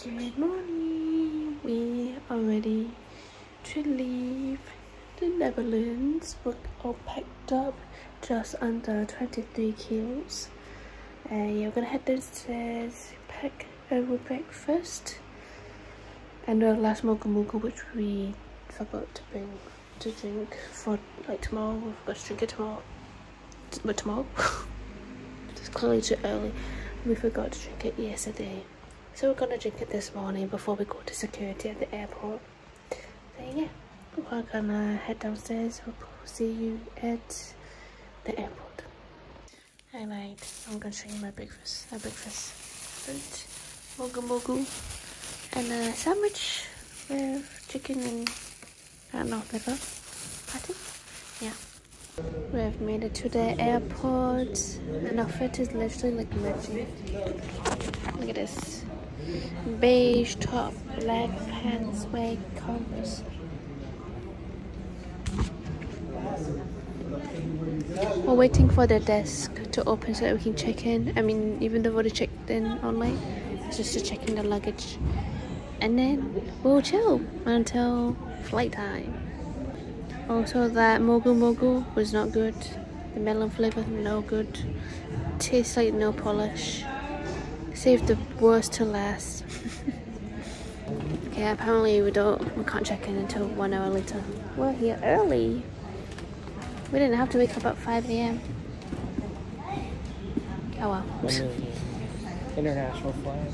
Good morning. We are ready to leave the Netherlands. We're all packed up, just under 23 kilos. And you're gonna head downstairs, pack our breakfast, and our last mogu mogu, which we forgot to bring to drink for like tomorrow. We forgot to drink it tomorrow. But tomorrow, it's clearly too early. We forgot to drink it yesterday. So we're gonna drink it this morning before we go to security at the airport. So yeah, we're gonna head downstairs. We'll see you at the airport. Alright, I'm gonna show you my breakfast. My breakfast fruit, mogu mogu, and a sandwich with chicken and I don't know liver patty. Yeah. We've made it to the airport and our is literally like magic. Look at this beige top, black pants, white converse. We're waiting for the desk to open so that we can check in. I mean, even though we already checked in online, it's just to check in the luggage. And then we'll chill until flight time. Also, that Mogu Mogu was not good. The melon flavor, no good. Tastes like no polish. Save the worst to last. okay, apparently we don't, we can't check in until one hour later. We're here early. We didn't have to wake up at 5 a.m. Oh well. Mm-hmm. International flight.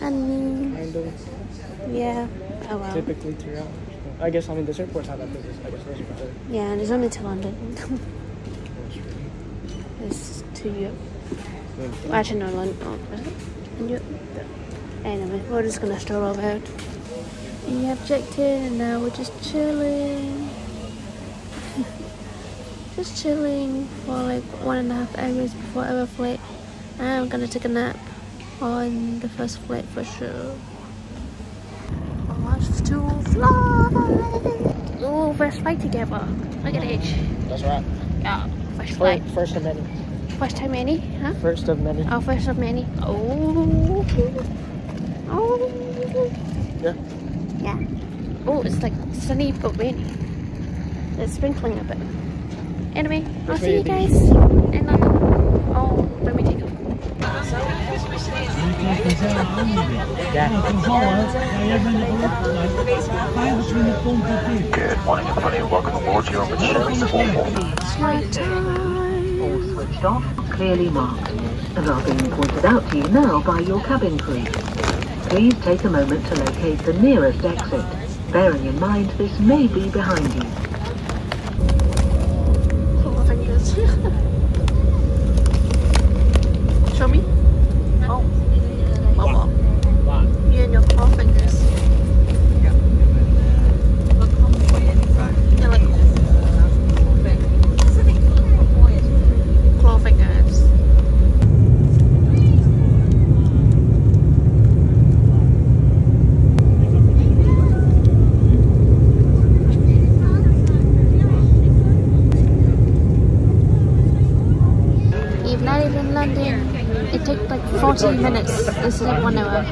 And Kind of. yeah, oh well. Typically two hours. I guess I mean this airport's not that big. I guess those are. Yeah, and it's only to London. it's to Europe. Actually, no, London. Is it? In Anyway, we're just gonna stroll about. Have checked in and now we're just chilling. just chilling for like one and a half hours before our flight. And I'm gonna take a nap on the first flight for sure. Off to fly! Oh, first flight together. Look at this. That's right. Yeah, first flight. First, first many. First time many, huh? First of many. Oh, first of many. Oh. Oh. Yeah. Yeah. Oh, it's like sunny but rainy. It's sprinkling a bit. Anyway, I'll Which see you you guys think? in London. Oh, let me take a Good morning, everybody, and welcome aboard your Machinery 441. flight time. All switched off, clearly marked, and are being pointed out to you now by your cabin crew. Please take a moment to locate the nearest exit, bearing in mind this may be behind you. Four fingers. Show me. Oh. Mama. You and your four fingers. You're like claw fingers. You've landed in London. It took like 40 minutes instead of one hour.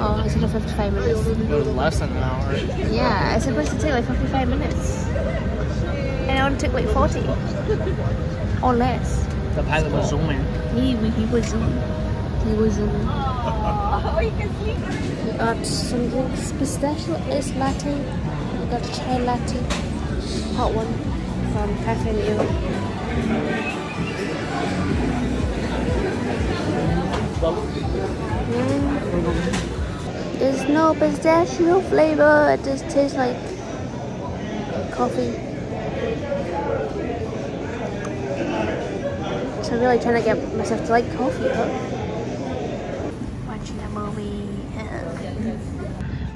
Oh, or instead of 55 minutes. It was less than an hour. Yeah, it's supposed to take like 55 minutes. And it only took like 40. Or less. The pilot was zooming. He, he was zooming. He was zooming. We got some drinks. Pistachio ice latte. We got a chai latte. Hot one from Caffè Nero. Mm. There's no pistachio flavor. It just tastes like coffee. So I'm really trying to get myself to like coffee. Huh? Watching a movie. and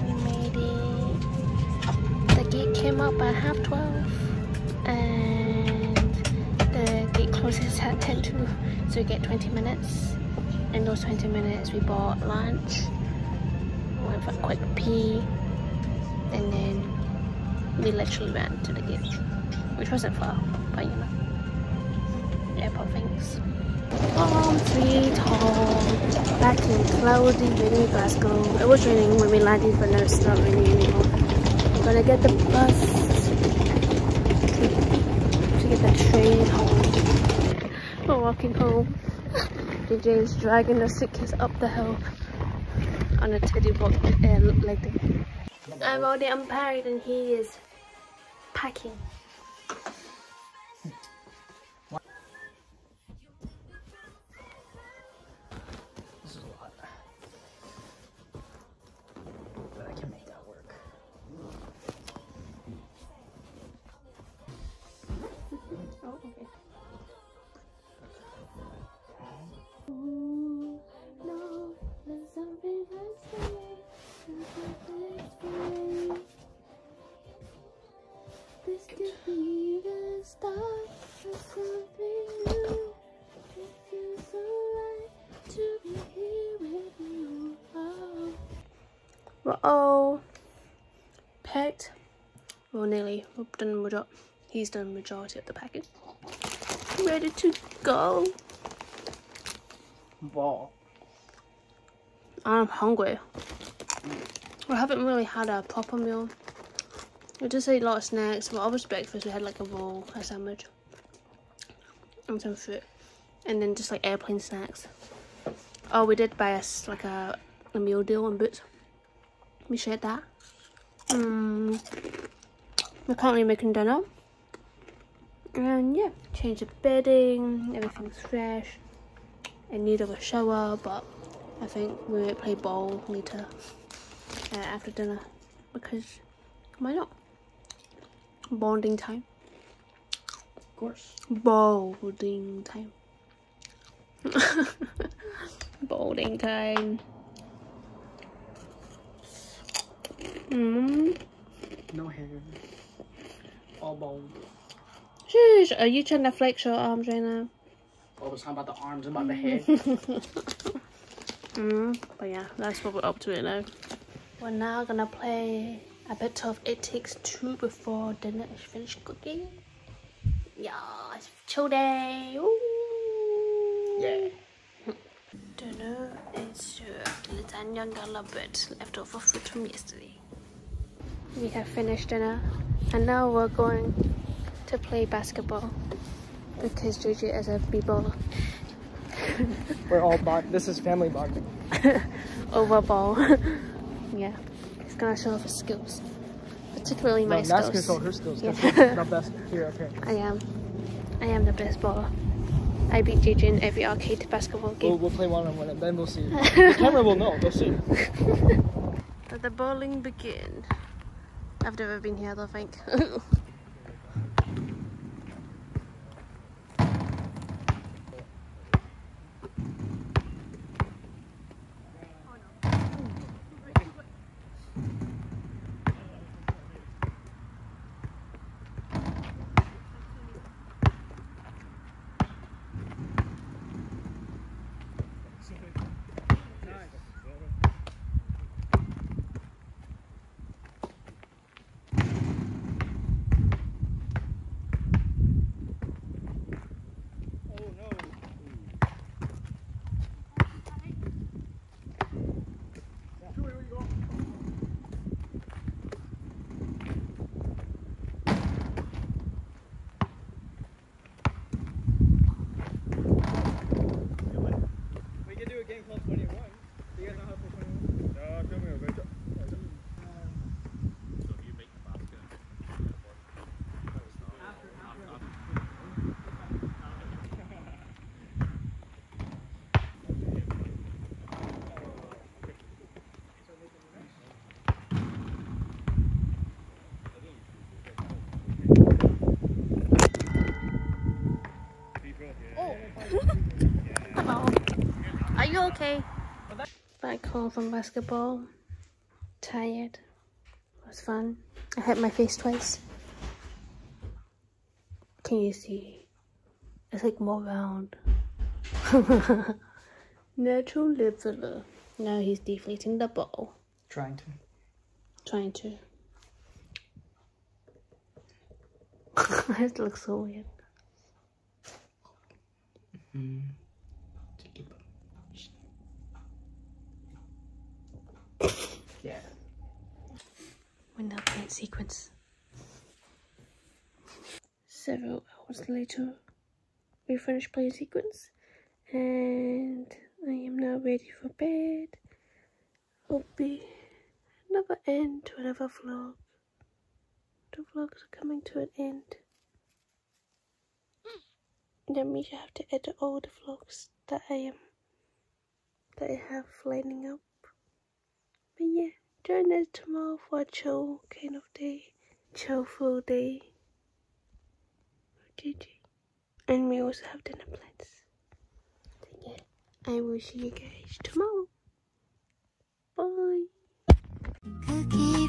we made it. The gate came up at half twelve, and the gate closes at ten to. So we get twenty minutes. In those twenty minutes, we bought lunch. Went for a quick pee, and then we literally ran to the gate, which wasn't far, but you know, airport things. Palm sweet home. Back in cloudy, rainy Glasgow. It was raining when we landed, but now it's not raining anymore. I'm gonna get the bus to, to get the train home. We're walking home. Is dragging the suitcase up the hill on a teddy walk uh, like that. I'm already unpacked and he is packing. Oh. We're all packed. Well, nearly. We've done major- He's done majority of the package. Ready to go. Wow. I'm hungry. We haven't really had a proper meal. We just ate a lot of snacks. Well, obviously breakfast we had like a roll, a sandwich, and some fruit, and then just like airplane snacks. Oh, we did buy us like a, a meal deal in Boots. We shared that. Mm. We're currently making dinner. And yeah, change the bedding, everything's fresh. In need of a shower, but I think we might play ball later uh, after dinner because why not? Bonding time. Of course. Bonding time. Bonding time. Mm. No hair. All bald. Shush, are you trying to flex your arms right now? I was talking about the arms, about the head. Mm, but yeah, that's what we're up to right now. We're now gonna play a bet of It Takes Two before dinner is finished cooking. Yeah, it's chill day. Ooh. yeah. Dinner is served. Lasagna and garlic bread left over food from yesterday. We have finished dinner and now we're going to play basketball because JJ is a b-baller. We're all bond. This is family bonding. over ball. yeah, gonna show off his skills, particularly my no, that's gonna skills. show her skills. Yeah. The best. Here, okay. I am, I am the best baller. I beat JJ in every arcade basketball We'll, game. we'll play one on one and then we'll see. the camera will know. They'll see. Let the bowling begin. I've never been here, I don't think. We can do a game called 21. You guys know how to play 21? Hello. Are you okay? Back home from basketball. Tired. It was fun. I hit my face twice. Can you see? It's like more round. Natural leveler. Now he's deflating the ball. Trying to. Trying to. it looks so weird. Mm-hmm. Yeah. We're now playing sequence. Several hours later, we finished playing sequence, and I am now ready for bed. Will be another end to another vlog. The vlogs are coming to an end. And that means I have to edit all the vlogs that I am that I have lining up. Yeah, join us tomorrow for a chill kind of day, chill full day. GG. And we also have dinner plans. So yeah, I will see you guys tomorrow. Bye. cookie